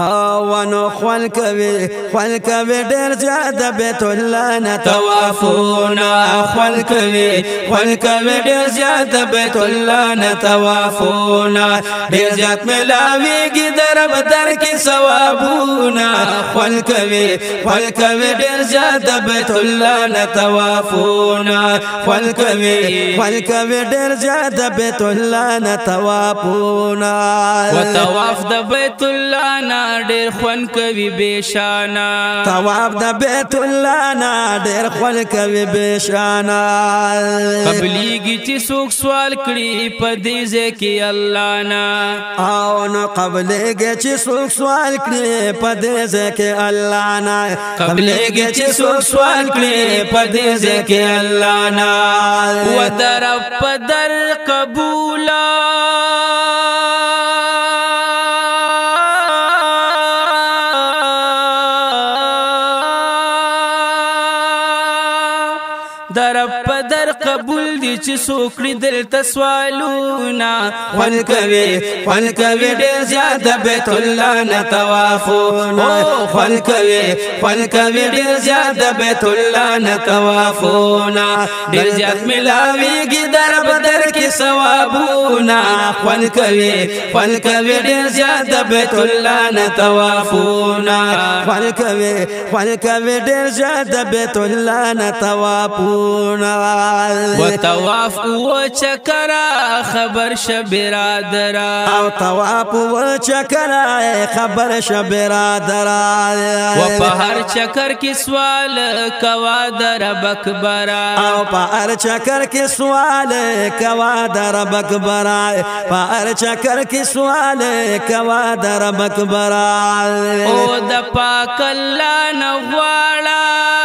اوانو خپل کوي خپل کوي ډېر زیات بیت الله نه توافونا خپل کوي خپل کوي ډېر زیات بیت الله نه توافونا ډېر زیات ملاويږي رب در کې ثوابونه خپل کوي خپل کوي ډېر زیات بیت الله نه توافونه خپل کوي خپل کوي ډېر زیات بیت الله نه توافونه وتواف د بیت الله نه ډېر خون کوي بشانا تواف د بیت الله نه ډېر خپل کوي بشانا قبليږي چې څوک سوال کړي په دې ځکه الله نه او نو قبليږي قبلېږي چې څوک سوال کړي په دې ځکه الله نه قبلېږي چې څوک سوال کړي په دې ځکه الله نه و در په در قبولا قبول دي چې سوکړي دلته سوالونه فن کوي فن کوي ډېر زیات بیت الله نه توافونه فن کوي فن کوي ډېر زیات بیت الله نه توافونه ډېر زیات ملاويږي در بدر کې ثوابونه فن کوي فن کوي ډېر زیات بیت الله نه توافونه فن کوي فن کوي ډېر زیات بیت الله نه توافونه و طواف و چکرا خبر ش برادرا او طواف و چکرا خبر ش برادرا و په هر چکر کې سوال کوا در بکبرا او په هر چکر کې سوال کوا در بکبرا په هر چکر کې سوال کوا در بکبرا او د پاک الله نه غواړه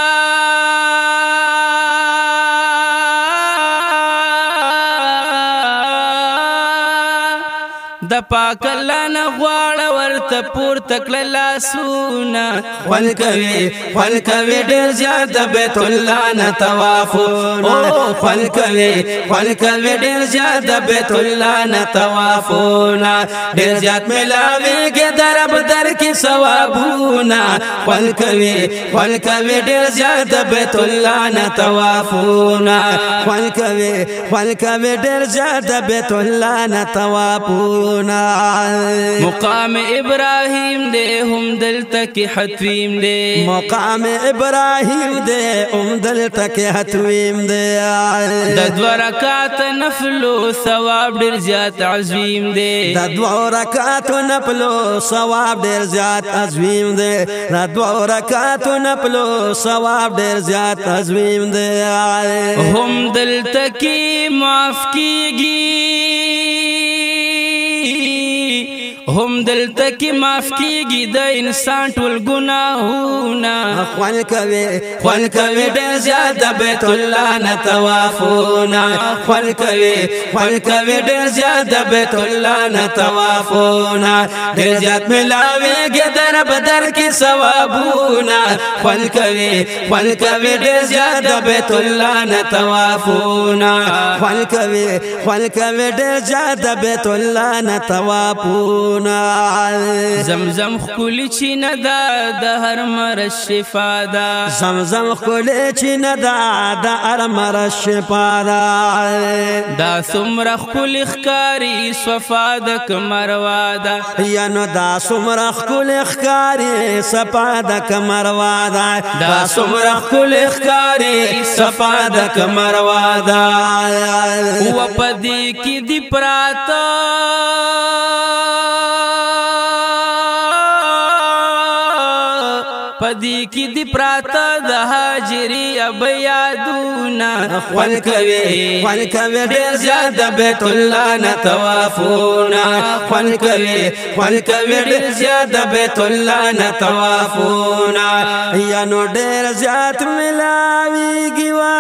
د پاک الله نه غواړ ورته پور تکل لاسونه خپل کوي خپل کوي ډیر زیات د بیت الله نه طواف او خپل کوي خپل کوي ډیر زیات د بیت الله نه طوافونه ډیر زیات ملاوي کې درب در کې ثوابونه خپل کوي خپل کوي ډیر زیات د بیت الله نه طوافونه خپل کوي خپل کوي ډیر زیات د بیت الله نه طوافونه گناہ مقام ابراهيم دے ہم دل تک حتویم دے مقام ابراهيم دے ہم دل تک حتویم دے دد ورکات نفلو ثواب ډیر زیات عظیم دے دد ورکات نفلو ثواب ډیر زیات عظیم دے دد ورکات نفلو ثواب ډیر زیات عظیم دے هم دل تک معاف کیږي هم دلته کې معاف کیږي د انسان ټول ګناهونه خوان کوي خوان کوي ډېر زیات بیت الله نه توافونه خوان کوي خوان کوي ډېر زیات بیت الله نه توافونه ډېر زیات ملاويږي در بدر کې ثوابونه خوان کوي خوان کوي ډېر زیات بیت الله نه توافونه خوان کوي خوان کوي ډېر زیات بیت الله نه توافونه ګناه زمزم خپل چې نه دا د هر مر شفا دا زمزم خپل چې نه دا د هر مر شفا دا دا سمر خپل خکاری صفا د کمروا دا یا نو دا سمر خپل خکاری صفا د کمروا دا دا سمر خپل خکاری صفا د کمروا دا و پدې کې دی پراته پدې کې دی پراته د هاجری اب یادونه خوان کوي خوان کوي ډېر زیات بیت الله نه توافونه خوان کوي خوان کوي ډېر زیات بیت الله نه توافونه یا نو ډېر زیات ملاوي گیوا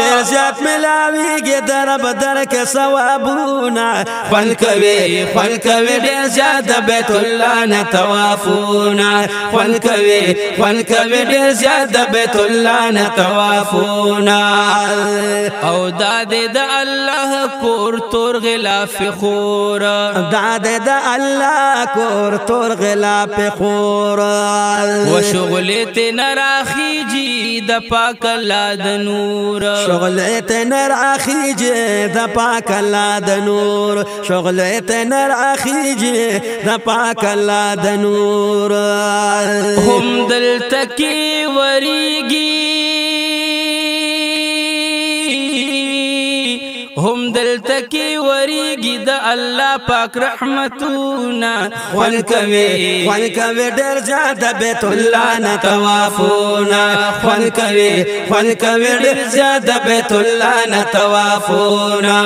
ډیر زیات ملاویږي در بدر کې ثوابونه خپل کوي خپل کوي ډیر زیات د بیت الله نه طوافونه خپل کوي خپل کوي ډیر زیات د بیت الله نه طوافونه او داد د الله کور تور غلاف خور داد د الله کور تور غلاف خور وشغلت نراخی جی د پاک الله د نور شغل تنر اخیجه د پاک الله د نور شغل تنر اخیجه د پاک الله د نور هم دل تکي وريږي هم دلته کې وریږي د الله پاک رحمتونه خوان کوي خوان کوي ډېر زیاده بیت الله نه توافونه خوان کوي خوان کوي ډېر زیاده بیت الله نه توافونه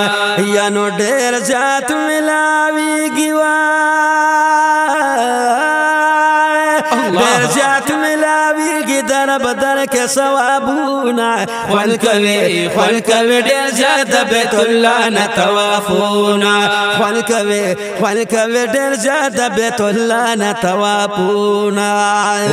یا نو ډېر زیات ملاويږي وا ډېر زیات نه بدر کې ثوابونه خپل کوي خپل کوي ډېر زیات بیت الله نه توافونه خپل کوي خپل کوي ډېر زیات بیت الله نه توافونه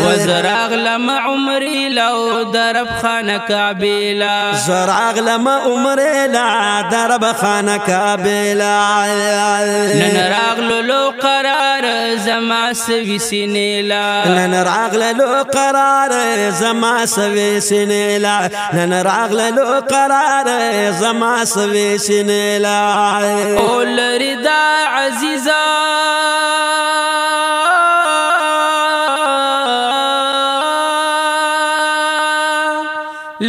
وزراغ لما عمري لو درب خانه کابیلا زراغ لما عمري لا درب خانه کابیلا نن راغلو لو قرار زما سوي سینې لا نن راغلو قرار زما زما سوي سنيلا نن راغل لو قرار زما سوي سنيلا اول ردا عزيزا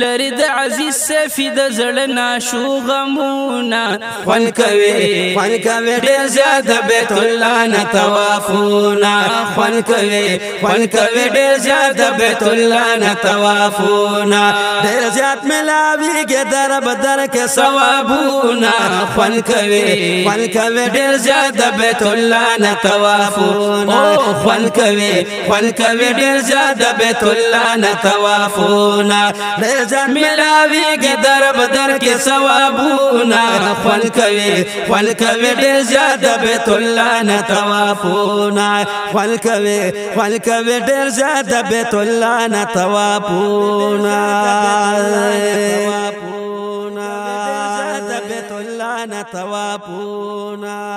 لری د عزیز سفی د زړنا شو غمونا خوان کوي خوان کوي ډیر زیات بیت الله نه توافونا خوان کوي خوان کوي ډیر زیات بیت الله نه توافونا ډیر زیات ملاوي کې در بدر کې ثوابونا خوان کوي خوان کوي ډیر زیات بیت الله نه توافونا خوان کوي خوان کوي ډیر زیات بیت الله نه توافونا ځان ملاويږي در بدر کې ثوابونه خپل کوي خپل کوي ډېر زیات بیت الله نه توافونه خپل کوي خپل کوي ډېر زیات بیت الله نه توافونه توافونه